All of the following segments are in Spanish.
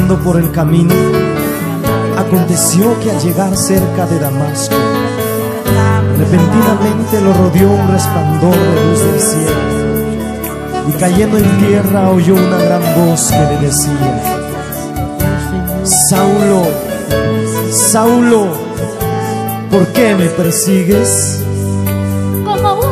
por el camino, aconteció que al llegar cerca de Damasco, repentinamente lo rodeó un resplandor de luz del cielo, y cayendo en tierra oyó una gran voz que le decía, Saulo, Saulo, ¿por qué me persigues? Como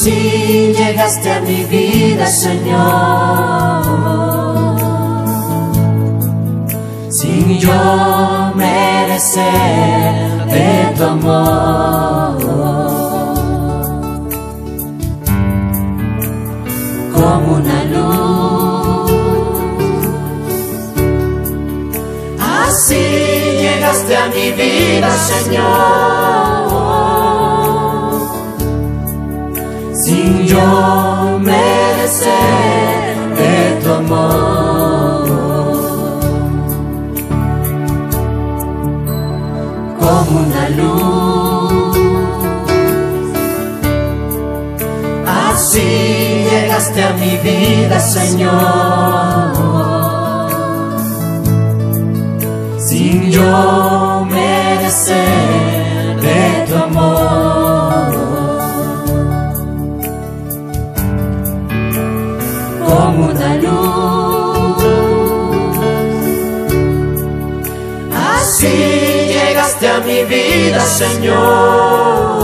Así llegaste a mi vida, Señor, sin yo merecer de tu amor. Como una luz. Así llegaste a mi vida, Señor, llegaste a mi vida, Señor. Sin yo merecer de tu amor. Como una luz, así llegaste a mi vida, Señor,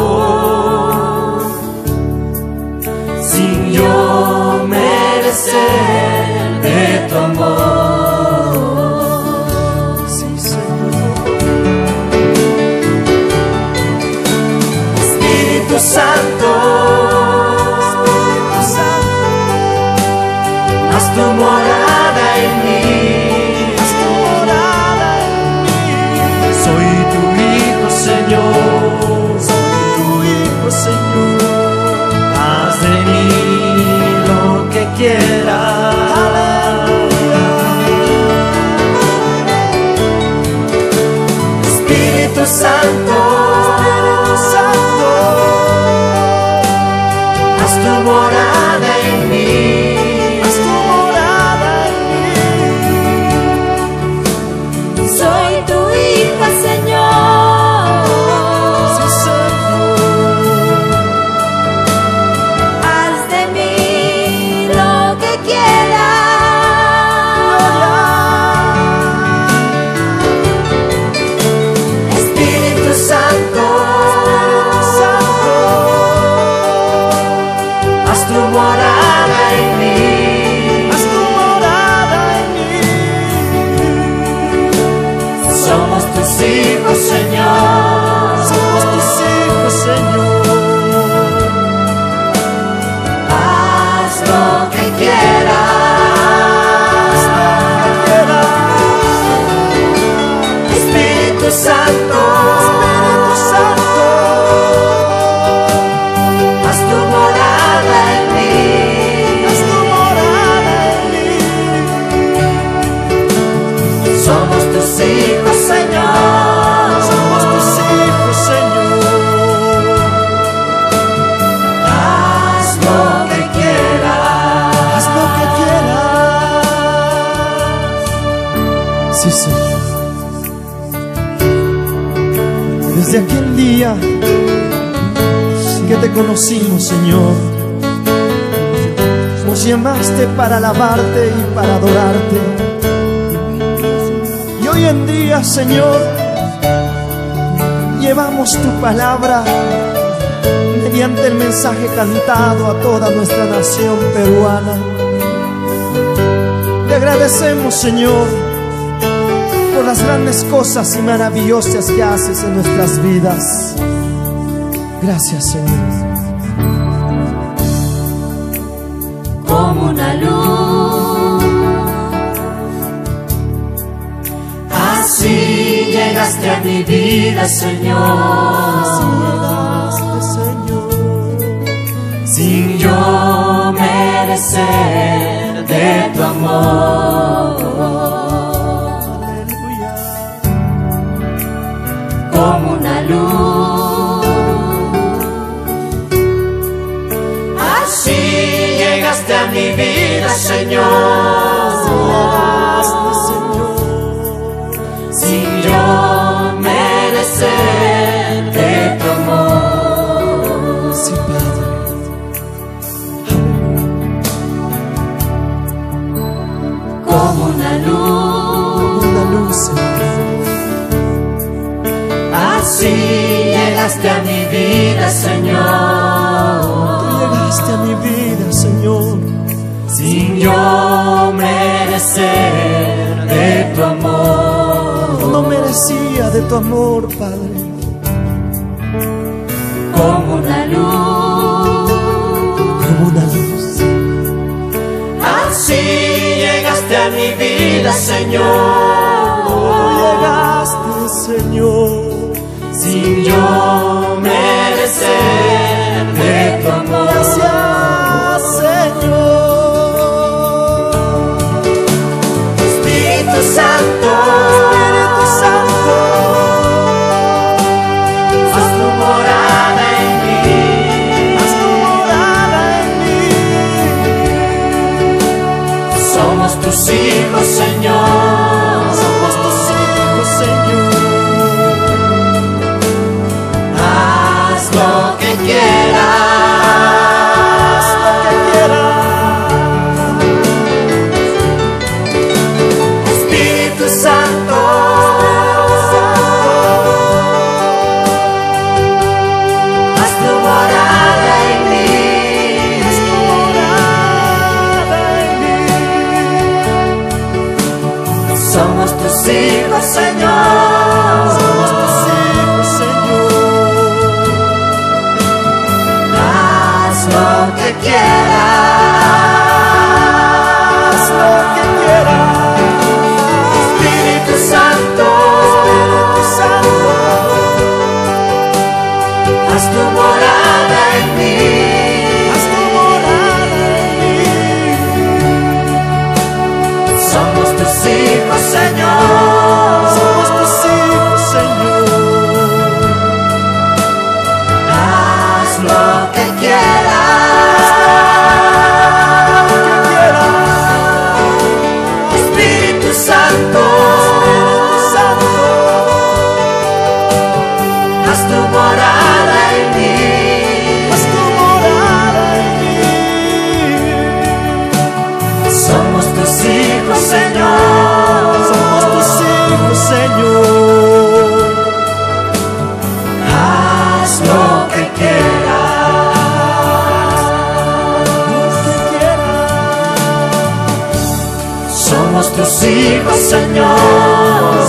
Santo, Somos tus hijos, Señor, somos tus hijos, Señor. Haz lo que quieras, haz lo que quieras. Sí, Señor. Desde aquel día que te conocimos, Señor, nos llamaste para alabarte y para adorarte. Hoy en día, Señor, llevamos tu palabra mediante el mensaje cantado a toda nuestra nación peruana. Te agradecemos, Señor, por las grandes cosas y maravillosas que haces en nuestras vidas. Gracias, Señor. Mi vida, Señor. Sin yo merecer amor. Aleluya. como una luz. Así llegaste a mi vida, Señor, llegaste a mi vida, Tú Señor, llegaste a mi vida, Señor. sin yo merecer de tu amor. No merecía de tu amor, Padre. como una luz. Como una luz. Así llegaste a mi vida, Tú Señor, llegaste, Señor. sin yo Gracias, Señor. Espíritu Santo. Haz tu morada en mí. Somos tus hijos, Señor. Hijos, Señor. Somos tus hijos, Señor. Haz lo que quieras. Lo que quieras. Espíritu Santo, Espíritu Santo. haz tu morada en mí. Haz Somos tus hijos, Señor.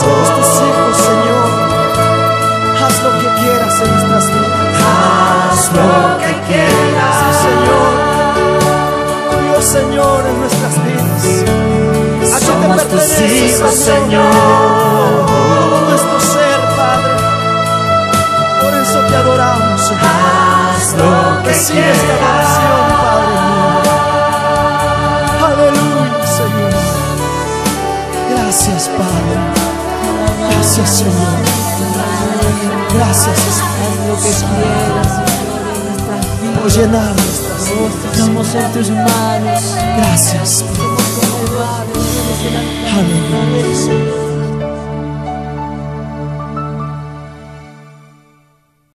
Somos tus hijos, Señor. Haz lo que quieras en nuestras vidas. Haz lo que quieras. Señor. Dios, Señor, en nuestras vidas. A ti te Somos tus hijos, Señor. Señor. Todo nuestro ser, Padre. Por eso te adoramos, Señor. Haz lo que Recibe Gracias, Padre. Gracias, Señor. Gracias, Espíritu lo que quieras, Señor, por llenar nuestras vidas. Estamos en tus manos. Gracias. Aleluya.